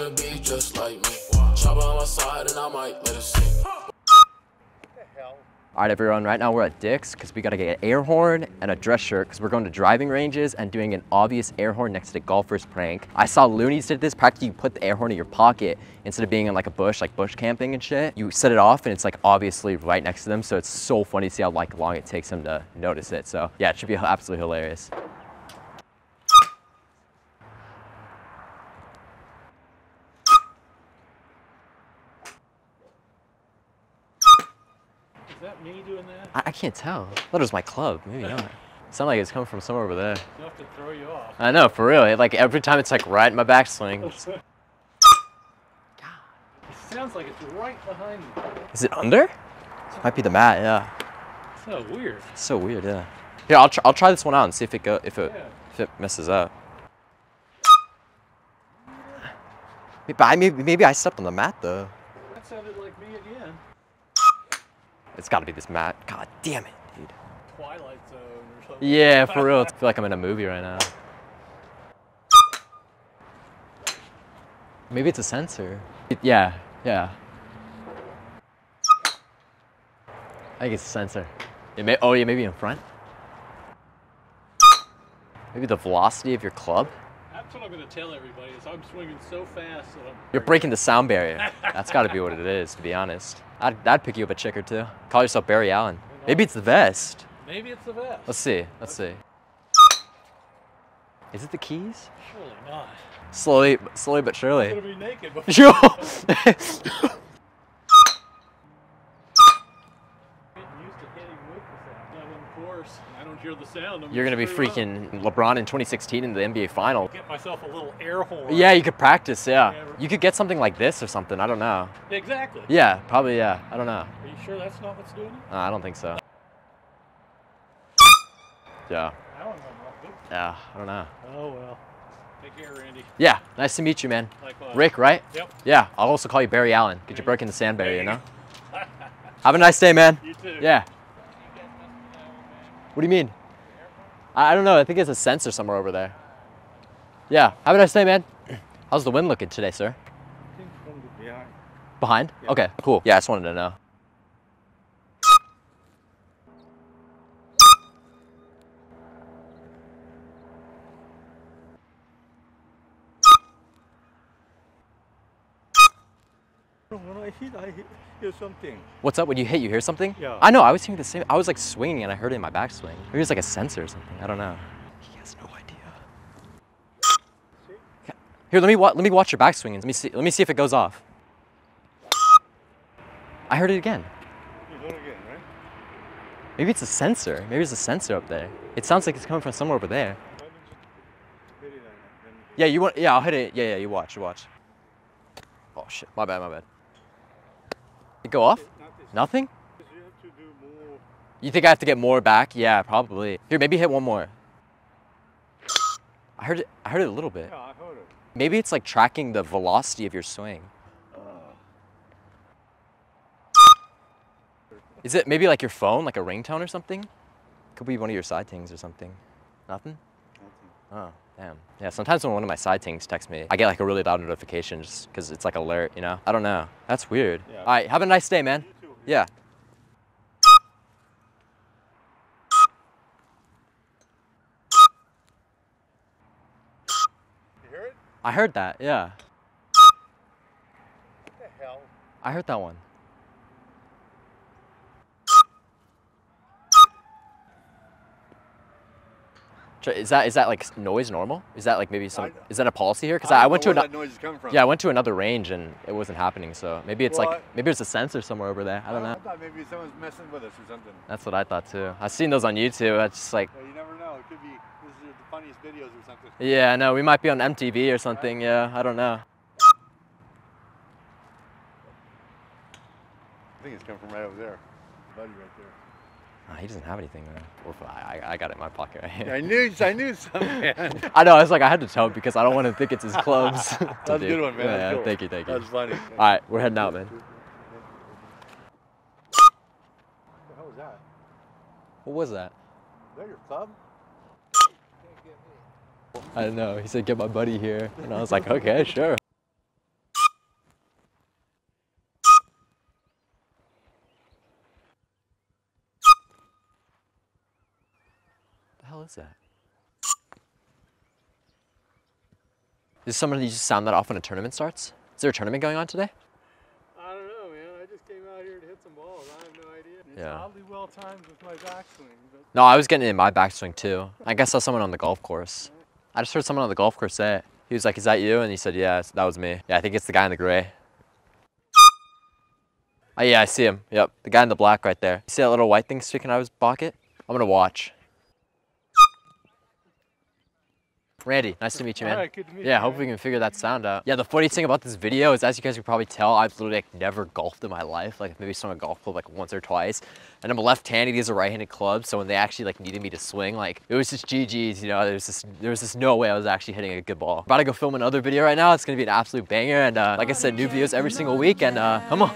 gotta be just like me. Chop on my side and I might let it sink. All right, everyone, right now we're at Dick's because we got to get an air horn and a dress shirt because we're going to driving ranges and doing an obvious air horn next to the golfer's prank. I saw Looney's did this. Practically, you put the air horn in your pocket instead of being in like a bush, like bush camping and shit. You set it off and it's like obviously right next to them. So it's so funny to see how like long it takes them to notice it. So yeah, it should be absolutely hilarious. Is that me doing that? I, I can't tell. I thought it was my club. Maybe not. It sounded like it's coming from somewhere over there. Enough to throw you off. I know, for real. It, like every time it's like right in my backswing. God. It sounds like it's right behind me. Is it under? Might be the mat, yeah. So weird. So weird, yeah. Here, I'll, try. I'll try this one out and see if it go if it Yeah. if it messes up. Maybe I maybe, maybe I stepped on the mat though. That sounded like me again. It's got to be this mat. God damn it, dude. Twilight Zone or something. Yeah, for real. I feel like I'm in a movie right now. Maybe it's a sensor. It- yeah, yeah. I think it's a sensor. It may, oh yeah, maybe in front. Maybe the velocity of your club. That's what I'm going to tell everybody is I'm swinging so fast that I'm... You're breaking the sound barrier. That's got to be what it is, to be honest. I'd, I'd pick you up a chick or two. Call yourself Barry Allen. Maybe it's the vest. Maybe it's the vest. Let's see. Let's see. Is it the keys? Surely not. Slowly, slowly but I'm surely. going to be naked before Sure. I'm getting used to hitting with the sound. Now, of course, I don't hear the sound. I'm You're gonna be screw up. freaking LeBron in 2016 in the NBA final. Get myself a little air horn. Yeah, you could practice. Yeah, Yeah. you could get something like this or something. I don't know. Exactly. Yeah, probably. Yeah, I don't know. Are you sure that's not what's doing it? I don't think so. Yeah, I don't know. Oop. yeah, I don't know. Oh, well. Take care, Randy. Yeah, nice to meet you, man. Likewise. Rick, right? Yep. Yeah, I'll also call you Barry Allen. Get your break in the sand barrier, you know. Have a nice day, man. You too. Yeah. What do you mean? I, don't know. I think it's a sensor somewhere over there. Yeah. Have a nice day, man. How's the wind looking today, sir? Behind? Okay, cool. Yeah, I just wanted to know. When I hit, I hit, hear something. What's up? When you hit, you hear something? Yeah. I know. I was hearing the same. I was like swinging and I heard it in my backswing. Maybe it was like a sensor or something. I don't know. He has no idea. Yeah. Here, let me wa- let me watch your backswing and let me see. Let me see if it goes off. I heard it again. You heard it again, right? Maybe it's a sensor. Maybe it's a sensor up there. It sounds like it's coming from somewhere over there. Why don't you hit it and then Yeah, you want? Yeah, I'll hit it. Yeah, yeah. You watch. You watch. Oh shit! My bad. My bad. It go off? Nothing? you have to do more. You think I have to get more back? Yeah, probably. Here, maybe hit one more. I heard it. I heard it a little bit. Yeah, I heard it. Maybe it's like tracking the velocity of your swing. Uh. Is it maybe like your phone, like a ringtone or something? Could be one of your side things or something. Nothing? Oh, damn. Yeah, sometimes when one of my side things texts me, I get like a really loud notification just because it's like alert, you know? I don't know. That's weird. Yeah. All right, have a nice day, man. Too. Yeah. You hear it? I heard that, yeah. What the hell? I heard that one. Is that is that like noise normal? Is that like maybe some? I- Is that a policy here? Because I I, went know to where an, that noise is coming from. yeah I went to another range and it wasn't happening. So maybe it's Well, like I- maybe it's a sensor somewhere over there. I don't I know. I thought maybe someone's messing with us or something. That's what I thought too. I've seen those on YouTube. It's just like Yeah, you never know. It could be this is the funniest videos or something. yeah no we might be on MTV or something. Yeah I don't know. I think it's coming from right over there. Buddy right there. Ah, he doesn't have anything. Man. Or I, I I got it in my pocket right here. I knew I knew something. I know. I was like, I had to tell him because I don't want to think it's his clubs. That's a do. good one, man. Yeah, cool. thank you, thank you. That's funny. All right, we're heading out, man. What was that? What was that? Is that your club? I don't know. He said, get my buddy here. And I was like, okay, sure. Was that? Is somebody just sound that off when a tournament starts? Is there a tournament going on today? I don't know, man. I just came out here to hit some balls. I have no idea. It's Yeah. oddly well timed with my backswing, but No, I was getting it in my backswing too. I guess I saw someone on the golf course. I just heard someone on the golf course say it. He was like, "Is that you?" And he said, "Yeah, that was me." Yeah, I think it's the guy in the gray. Oh yeah, I see him. Yep, the guy in the black right there. You see that little white thing sticking out of his pocket? I'm gonna watch. Randy, nice to meet you, man. Alright, good to meet yeah, you, hope man. we can figure that sound out. Yeah, the funny thing about this video is, as you guys can probably tell, I've literally like never golfed in my life. Like maybe swung a golf club like once or twice, and I'm a left-handed. These are right-handed clubs, so when they actually like needed me to swing, like it was just GG's. You know, there was just there was just no way I was actually hitting a good ball. About to go film another video right now. It's gonna be an absolute banger, and uh, like I said, new videos every single week. And uh, come on.